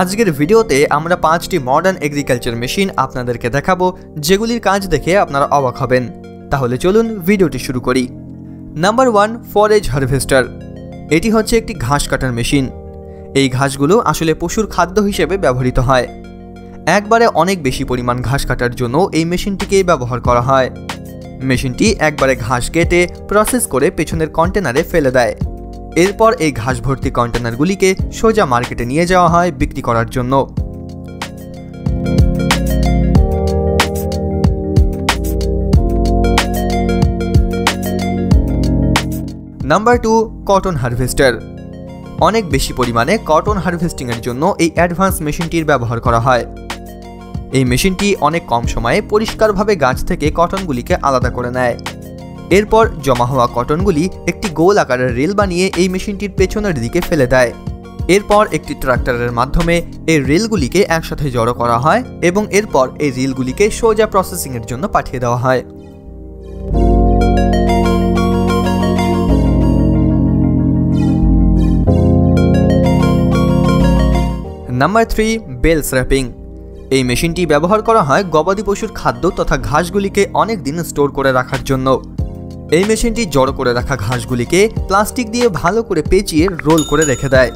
আজকের ভিডিওতে আমরা পাঁচটি মডার্ন এগ্রিকালচার মেশিন আপনাদেরকে দেখাবো, যেগুলির কাজ দেখে আপনারা অবাক হবেন। তাহলে চলুন ভিডিওটি শুরু করি। নাম্বার ওয়ান ফরেজ হারভেস্টার এটি হচ্ছে একটি ঘাস কাটার মেশিন এই ঘাসগুলো আসলে পশুর খাদ্য হিসেবে ব্যবহৃত হয়। একবারে অনেক বেশি পরিমাণ ঘাস কাটার জন্য এই মেশিনটিকে ব্যবহার করা হয়। মেশিনটি একবারে ঘাস কেটে প্রসেস করে পেছনের কন্টেনারে ফেলে দেয়। এরপর এই ঘাস ভর্তি কন্টেনারগুলিকে সোজা মার্কেটে নিয়ে যাওয়া হয় বিক্রি করার জন্য। Number two, cotton harvester. অনেক বেশি পরিমাণে কটন হারভেস্টিংয়ের জন্য এই অ্যাডভান্স মেশিনটির ব্যবহার করা হয়। এই মেশিনটি অনেক কম সময়ে পরিষ্কারভাবে গাছ থেকে কটনগুলিকে আলাদা করে নেয়। এরপর জমা হওয়া কটনগুলি একটি গোল আকারের রেল বানিয়ে এই মেশিনটির পেছনের দিকে ফেলে দেয়। এরপর একটি ট্রাক্টরের মাধ্যমে এই রেলগুলিকে একসাথে জড়ো করা হয় এবং এরপর এই রেলগুলিকে সোজা প্রসেসিংয়ের জন্য পাঠিয়ে দেওয়া হয়। Number three, bale wrapping. এই মেশিনটি ব্যবহার করা হয় গবাদি পশুর খাদ্য তথা ঘাসগুলিকে অনেক দিন স্টোর করে রাখার জন্য। এই মেশিনটি জড়ো করে রাখা ঘাসগুলিকে প্লাস্টিক দিয়ে ভালো করে পেঁচিয়ে রোল করে রেখে দেয়।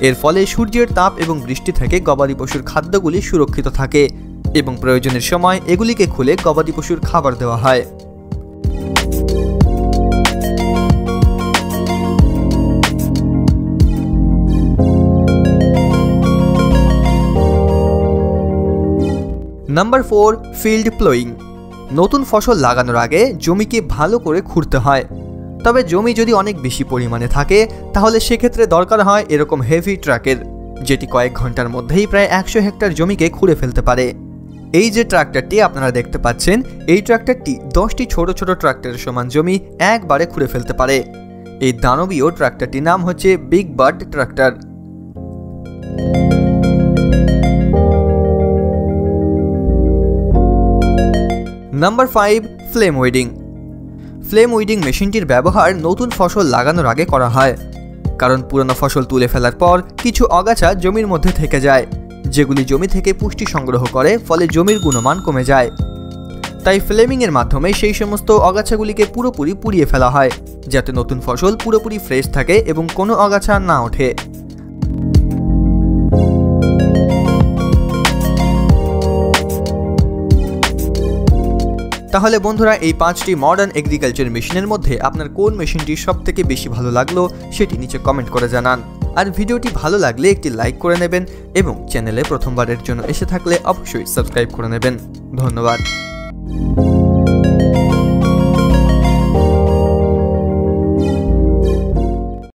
এর ফলে সূর্যের তাপ এবং বৃষ্টি থেকে গবাদি পশুর খাদ্যগুলি সুরক্ষিত থাকে এবং প্রয়োজনের সময় এগুলিকে খুলে গবাদি পশুর খাবার দেওয়া হয়। Number four, field ploughing. নতুন ফসল লাগানোর আগে জমিকে ভালো করে খুঁড়তে হয়। তবে জমি যদি অনেক বেশি পরিমাণে থাকে, তাহলে সেক্ষেত্রে দরকার হয় এরকম হেভি ট্রাকের যেটি কয়েক ঘণ্টার মধ্যেই প্রায় একশো হেক্টর জমিকে খুঁড়ে ফেলতে পারে। এই যে ট্রাক্টরটি আপনারা দেখতে পাচ্ছেন, এই ট্রাক্টরটি দশটি ছোট ছোট ট্রাক্টরের সমান জমি একবারে খুঁড়ে ফেলতে পারে। এই দানবীয় ট্রাক্টরটির নাম হচ্ছে big bird tractor number five flame weeding flame weeding মেশিনটির ব্যবহার নতুন ফসল লাগানোর আগে করা হয়। কারণ পুরনো ফসল তুলে ফেলার পর কিছু অগাছা জমির মধ্যে থেকে যায়। যেগুলি জমি থেকে পুষ্টি সংগ্রহ করে, ফলে জমির গুণমান কমে যায়। তাই ফ্লেমিংয়ের মাধ্যমে সেই সমস্ত অগাছাগুলিকে পুরোপুরি পুড়িয়ে ফেলা হয়, যাতে নতুন ফসল পুরোপুরি ফ্রেশ থাকে এবং কোনো অগাছা না ওঠে। তাহলে বন্ধুরা, এই পাঁচটি মডার্ন এগ্রিকালচার মেশিনের মধ্যে আপনার কোন মেশিনটি সব থেকে বেশি ভালো লাগল সেটি নিচে কমেন্ট করে জানান। আর ভিডিওটি ভালো লাগলে একটি লাইক করে নেবেন এবং চ্যানেলে প্রথমবারের জন্য এসে থাকলে অবশ্যই সাবস্ক্রাইব করে নেবেন। ধন্যবাদ।